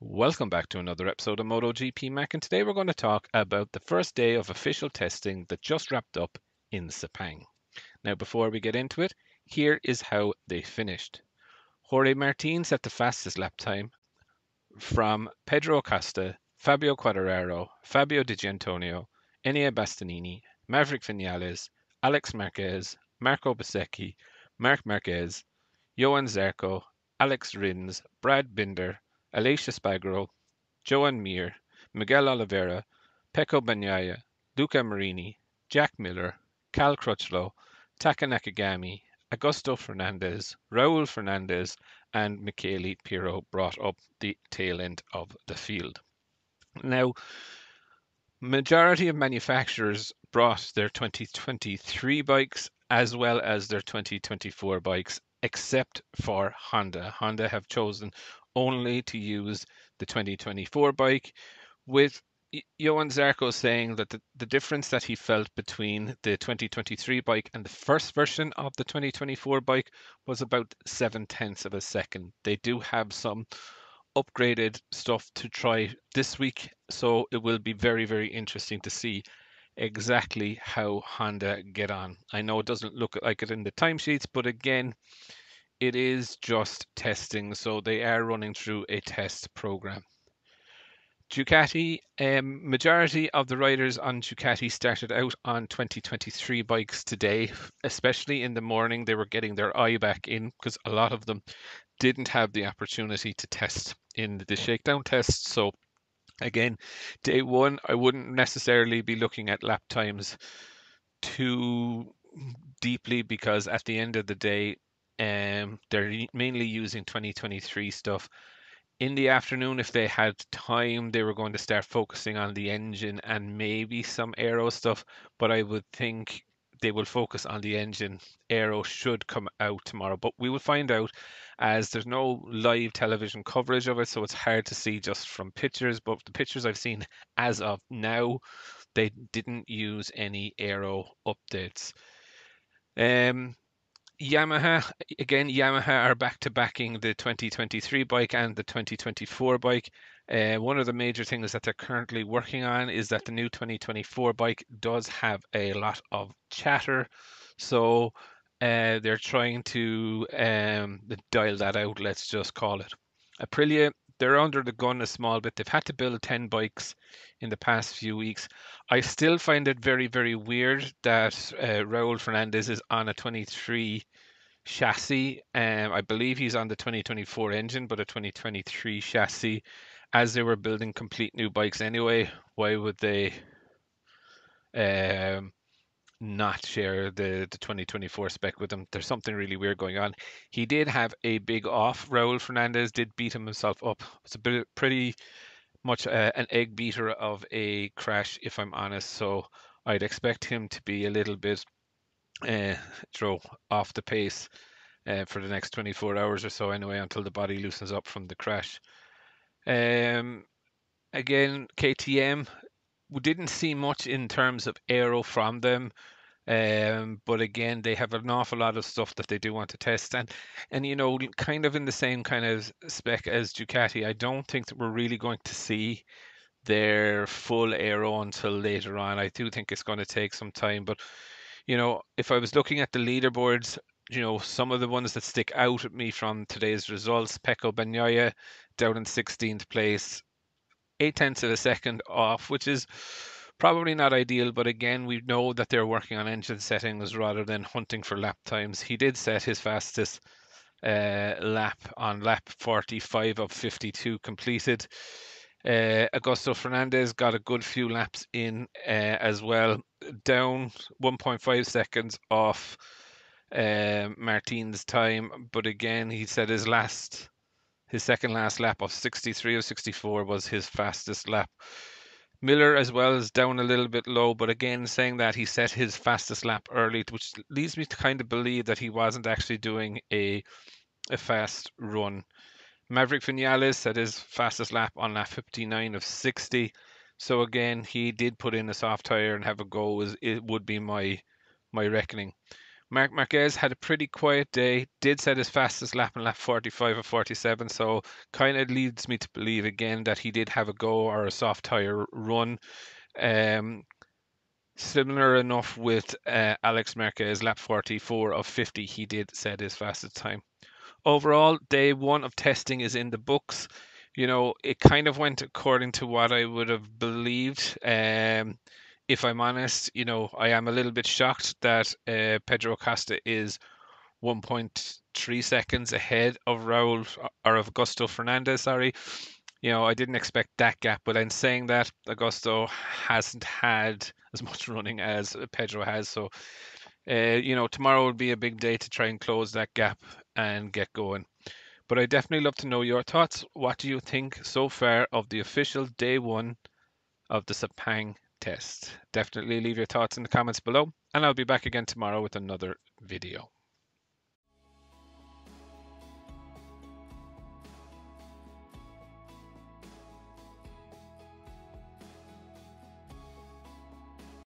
Welcome back to another episode of MotoGP Mac, and today we're going to talk about the first day of official testing that just wrapped up in Sepang. Now, before we get into it, here is how they finished. Jorge Martin set the fastest lap time from Pedro Acosta, Fabio Quartararo, Fabio Di Giannantonio, Enea Bastianini, Maverick Vinales, Alex Marquez, Marco Bezzecchi, Marc Marquez, Johann Zarco, Alex Rins, Brad Binder, Aleix Espargaro, Joan Mir, Miguel Oliveira, Pecco Bagnaia, Luca Marini, Jack Miller, Cal Crutchlow, Taka Nakagami, Augusto Fernandez, Raul Fernandez, and Michele Pirro brought up the tail end of the field. Now, majority of manufacturers brought their 2023 bikes as well as their 2024 bikes except for Honda. Honda have chosen only to use the 2024 bike, with Johann Zarco saying that the, the difference that he felt between the 2023 bike and the first version of the 2024 bike was about seven tenths of a second. They do have some upgraded stuff to try this week, so it will be very, very interesting to see exactly how Honda get on. I know it doesn't look like it in the timesheets, but again, it is just testing, so they are running through a test program. Ducati, um, majority of the riders on Ducati started out on 2023 bikes today, especially in the morning. They were getting their eye back in because a lot of them didn't have the opportunity to test in the shakedown test. So, again, day one, I wouldn't necessarily be looking at lap times too deeply because at the end of the day, um, they're mainly using 2023 stuff. In the afternoon, if they had time, they were going to start focusing on the engine and maybe some aero stuff. But I would think they will focus on the engine. Aero should come out tomorrow, but we will find out as there's no live television coverage of it, so it's hard to see just from pictures. But the pictures I've seen as of now, they didn't use any aero updates. Um, Yamaha, again, Yamaha are back to backing the 2023 bike and the 2024 bike. Uh, one of the major things that they're currently working on is that the new 2024 bike does have a lot of chatter. So uh, they're trying to um, dial that out, let's just call it. Aprilia, they're under the gun a small bit. They've had to build 10 bikes in the past few weeks. I still find it very, very weird that uh, Raul Fernandez is on a 23 chassis. Um, I believe he's on the 2024 engine, but a 2023 chassis. As they were building complete new bikes anyway, why would they um, not share the, the 2024 spec with them? There's something really weird going on. He did have a big off. Raul Fernandez did beat him himself up. It's a bit pretty much uh, an egg beater of a crash, if I'm honest. So I'd expect him to be a little bit uh, throw off the pace uh, for the next 24 hours or so, anyway, until the body loosens up from the crash. Um, again, KTM, we didn't see much in terms of aero from them. Um, but again, they have an awful lot of stuff that they do want to test, and and you know, kind of in the same kind of spec as Ducati. I don't think that we're really going to see their full aero until later on. I do think it's going to take some time, but you know, if I was looking at the leaderboards, you know, some of the ones that stick out at me from today's results, Pecco Bagnaia down in 16th place, eight tenths of a second off, which is Probably not ideal, but again, we know that they're working on engine settings rather than hunting for lap times. He did set his fastest uh, lap on lap 45 of 52 completed. Uh, Augusto Fernandez got a good few laps in uh, as well, down 1.5 seconds off uh, Martin's time. But again, he said his last, his second last lap of 63 or 64 was his fastest lap. Miller as well is down a little bit low, but again, saying that he set his fastest lap early, which leads me to kind of believe that he wasn't actually doing a a fast run. Maverick Vinales set his fastest lap on lap 59 of 60. So again, he did put in a soft tire and have a go. Is it would be my my reckoning. Marc Marquez had a pretty quiet day, did set his fastest lap in lap 45 or 47, so kind of leads me to believe again that he did have a go or a soft tyre run. Um, similar enough with uh, Alex Marquez, lap 44 of 50, he did set his fastest time. Overall, day one of testing is in the books. You know, it kind of went according to what I would have believed. Um, if I'm honest, you know, I am a little bit shocked that uh, Pedro Acosta is 1.3 seconds ahead of Raul or of Augusto Fernandez. Sorry, you know, I didn't expect that gap. But in saying that, Augusto hasn't had as much running as Pedro has. So, uh, you know, tomorrow will be a big day to try and close that gap and get going. But I definitely love to know your thoughts. What do you think so far of the official day one of the Sepang test? Definitely leave your thoughts in the comments below, and I'll be back again tomorrow with another video.